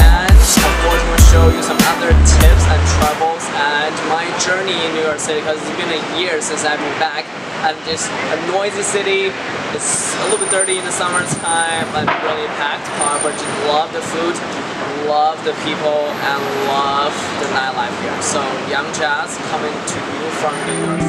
And of course we'll show you some other tips and troubles, and my journey in New York City because it's been a year since I've been back. And just a noisy city. It's a little bit dirty in the summertime but really packed. But just love the food love the people and love the nightlife here. So Young Jaz coming to you from New York